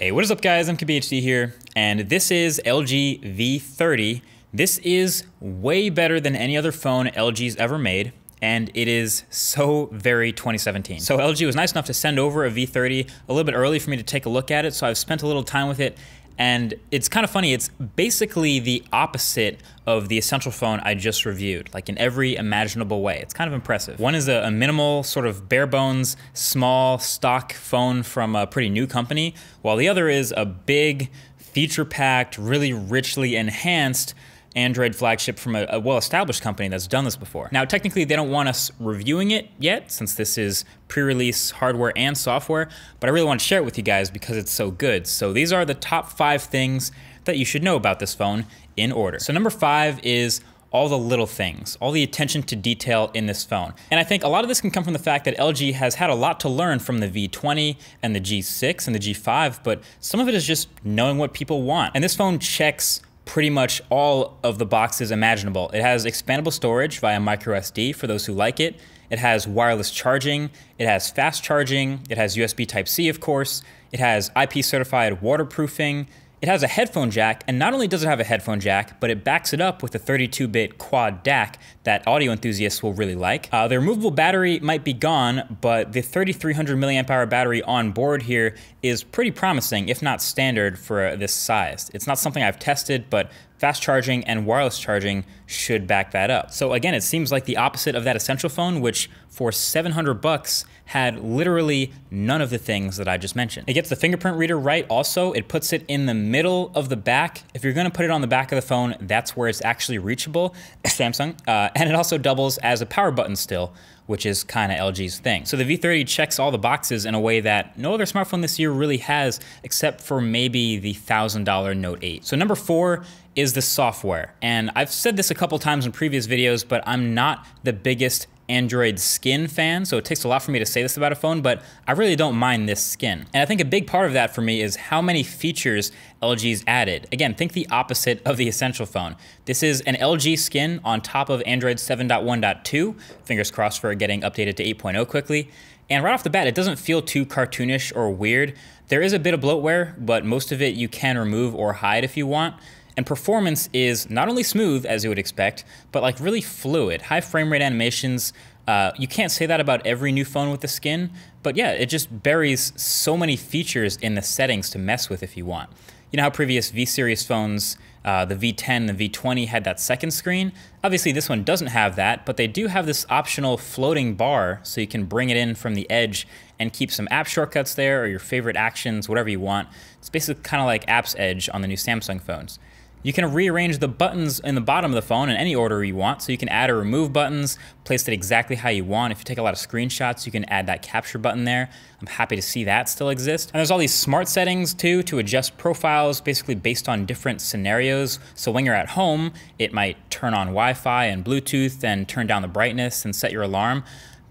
Hey, what is up guys? MKBHD here, and this is LG V30. This is way better than any other phone LG's ever made, and it is so very 2017. So LG was nice enough to send over a V30 a little bit early for me to take a look at it, so I've spent a little time with it, and it's kind of funny. It's basically the opposite of the Essential phone I just reviewed, like in every imaginable way. It's kind of impressive. One is a, a minimal, sort of bare bones, small stock phone from a pretty new company, while the other is a big, feature packed, really richly enhanced Android flagship from a, a well established company that's done this before. Now, technically, they don't want us reviewing it yet, since this is pre release hardware and software, but I really want to share it with you guys because it's so good. So, these are the top five things that you should know about this phone in order. So, number five is all the little things, all the attention to detail in this phone. And I think a lot of this can come from the fact that LG has had a lot to learn from the V20 and the G6 and the G5, but some of it is just knowing what people want. And this phone checks pretty much all of the boxes imaginable. It has expandable storage via microSD for those who like it. It has wireless charging. It has fast charging. It has USB Type C, of course. It has IP certified waterproofing. It has a headphone jack, and not only does it have a headphone jack, but it backs it up with a 32-bit quad DAC that audio enthusiasts will really like. Uh, the removable battery might be gone, but the 3300 milliamp hour battery on board here is pretty promising, if not standard for this size. It's not something I've tested, but fast charging and wireless charging should back that up. So again, it seems like the opposite of that essential phone, which for 700 bucks had literally none of the things that I just mentioned. It gets the fingerprint reader right also. It puts it in the middle of the back. If you're gonna put it on the back of the phone, that's where it's actually reachable, Samsung. Uh, and it also doubles as a power button still, which is kind of LG's thing. So the V30 checks all the boxes in a way that no other smartphone this year really has, except for maybe the $1,000 Note 8. So number four is the software. And I've said this a couple times in previous videos, but I'm not the biggest Android skin fan, so it takes a lot for me to say this about a phone, but I really don't mind this skin. And I think a big part of that for me is how many features LG's added. Again, think the opposite of the Essential phone. This is an LG skin on top of Android 7.1.2, fingers crossed for getting updated to 8.0 quickly. And right off the bat, it doesn't feel too cartoonish or weird. There is a bit of bloatware, but most of it you can remove or hide if you want. And performance is not only smooth, as you would expect, but like really fluid. High frame rate animations. Uh, you can't say that about every new phone with the skin, but yeah, it just buries so many features in the settings to mess with if you want. You know how previous V series phones, uh, the V10 the V20 had that second screen? Obviously, this one doesn't have that, but they do have this optional floating bar so you can bring it in from the edge and keep some app shortcuts there or your favorite actions, whatever you want. It's basically kind of like Apps Edge on the new Samsung phones. You can rearrange the buttons in the bottom of the phone in any order you want. So you can add or remove buttons, place it exactly how you want. If you take a lot of screenshots, you can add that capture button there. I'm happy to see that still exist. And there's all these smart settings too to adjust profiles basically based on different scenarios. So when you're at home, it might turn on Wi-Fi and Bluetooth and turn down the brightness and set your alarm.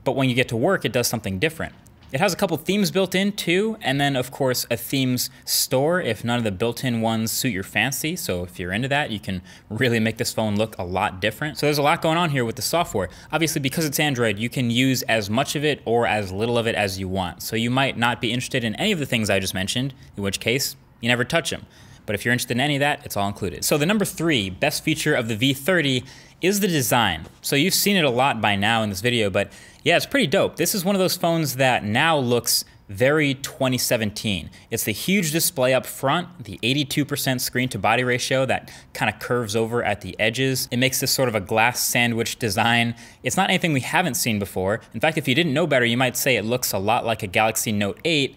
But when you get to work, it does something different. It has a couple themes built in too, and then of course a themes store if none of the built-in ones suit your fancy. So if you're into that, you can really make this phone look a lot different. So there's a lot going on here with the software. Obviously, because it's Android, you can use as much of it or as little of it as you want. So you might not be interested in any of the things I just mentioned, in which case you never touch them. But if you're interested in any of that, it's all included. So the number three best feature of the V30 is the design. So you've seen it a lot by now in this video, but yeah, it's pretty dope. This is one of those phones that now looks very 2017. It's the huge display up front, the 82% screen to body ratio that kind of curves over at the edges. It makes this sort of a glass sandwich design. It's not anything we haven't seen before. In fact, if you didn't know better, you might say it looks a lot like a Galaxy Note 8,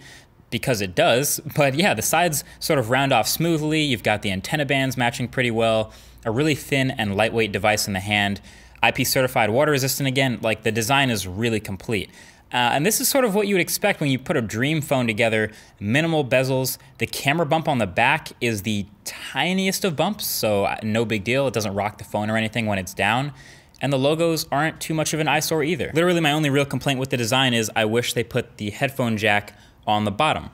because it does. But yeah, the sides sort of round off smoothly. You've got the antenna bands matching pretty well, a really thin and lightweight device in the hand. IP certified water resistant again, like the design is really complete. Uh, and this is sort of what you would expect when you put a dream phone together. Minimal bezels. The camera bump on the back is the tiniest of bumps, so uh, no big deal. It doesn't rock the phone or anything when it's down. And the logos aren't too much of an eyesore either. Literally, my only real complaint with the design is I wish they put the headphone jack on the bottom.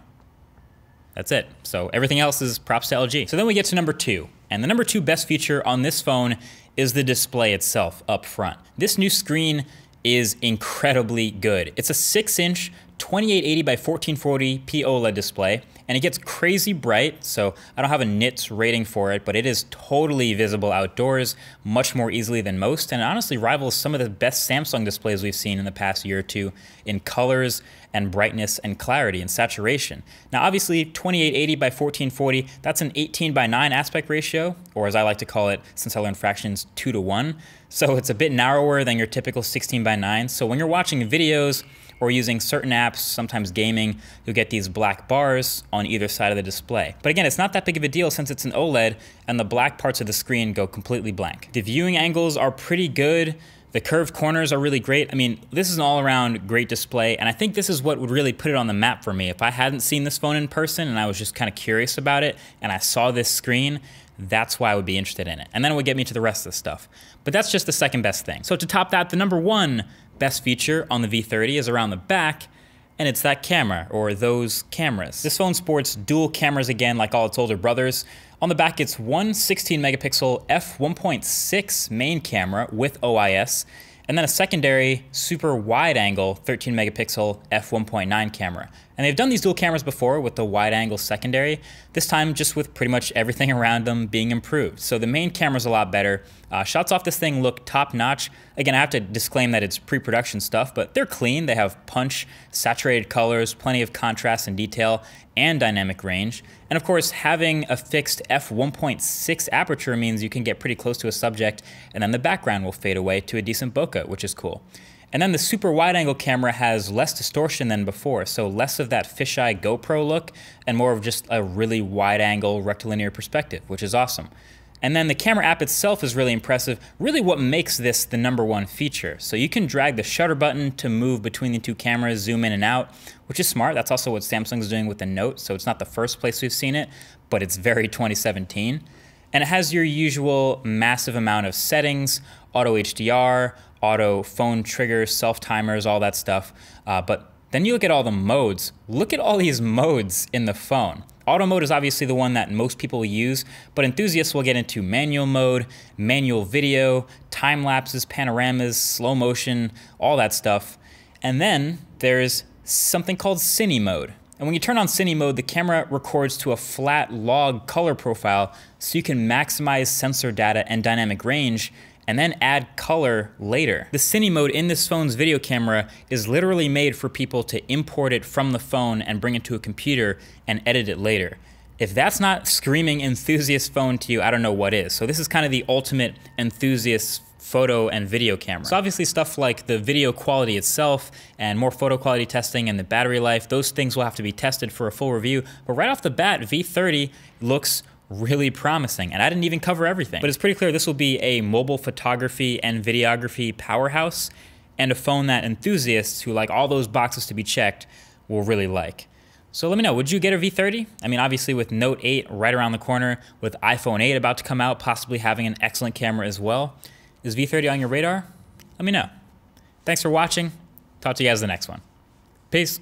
That's it. So everything else is props to LG. So then we get to number two. And the number two best feature on this phone is the display itself up front. This new screen is incredibly good. It's a 6 inch 2880 by 1440p OLED display. And it gets crazy bright. So I don't have a nits rating for it, but it is totally visible outdoors much more easily than most. And honestly rivals some of the best Samsung displays we've seen in the past year or two in colors and brightness and clarity and saturation. Now, obviously 2880 by 1440, that's an 18 by 9 aspect ratio, or as I like to call it since I learned fractions, 2 to 1. So it's a bit narrower than your typical 16 by 9. So when you're watching videos or using certain apps, sometimes gaming, you'll get these black bars on either side of the display. But again, it's not that big of a deal since it's an OLED and the black parts of the screen go completely blank. The viewing angles are pretty good. The curved corners are really great. I mean, this is an all around great display, and I think this is what would really put it on the map for me. If I hadn't seen this phone in person and I was just kind of curious about it and I saw this screen, that's why I would be interested in it. And then it would get me to the rest of the stuff. But that's just the second best thing. So to top that, the number one best feature on the V30 is around the back, and it's that camera, or those cameras. This phone sports dual cameras again, like all its older brothers. On the back, it's one 16 megapixel f1.6 main camera with OIS, and then a secondary super wide angle 13 megapixel f1.9 camera. And they've done these dual cameras before with the wide angle secondary, this time just with pretty much everything around them being improved. So the main camera's a lot better. Uh, shots off this thing look top notch. Again, I have to disclaim that it's pre-production stuff, but they're clean. They have punch, saturated colors, plenty of contrast and detail, and dynamic range. And of course, having a fixed f1.6 aperture means you can get pretty close to a subject, and then the background will fade away to a decent bokeh, which is cool. And then the super wide angle camera has less distortion than before, so less of that fisheye GoPro look and more of just a really wide angle rectilinear perspective, which is awesome. And then the camera app itself is really impressive, really what makes this the number one feature. So you can drag the shutter button to move between the two cameras, zoom in and out, which is smart. That's also what Samsung is doing with the Note, so it's not the first place we've seen it, but it's very 2017. And it has your usual massive amount of settings, auto HDR, auto phone triggers, self timers, all that stuff. Uh, but then you look at all the modes. Look at all these modes in the phone. Auto mode is obviously the one that most people use, but enthusiasts will get into manual mode, manual video, time lapses, panoramas, slow motion, all that stuff. And then there's something called Cine mode. And when you turn on Cine mode, the camera records to a flat log color profile so you can maximize sensor data and dynamic range and then add color later. The Cine mode in this phone's video camera is literally made for people to import it from the phone and bring it to a computer and edit it later. If that's not screaming enthusiast phone to you, I don't know what is. So this is kind of the ultimate enthusiast photo and video camera. So obviously stuff like the video quality itself and more photo quality testing and the battery life, those things will have to be tested for a full review. But right off the bat, V30 looks really promising. And I didn't even cover everything. But it's pretty clear this will be a mobile photography and videography powerhouse and a phone that enthusiasts who like all those boxes to be checked will really like. So let me know, would you get a V30? I mean, obviously with Note 8 right around the corner, with iPhone 8 about to come out, possibly having an excellent camera as well, is V30 on your radar? Let me know. Thanks for watching. Talk to you guys in the next one. Peace.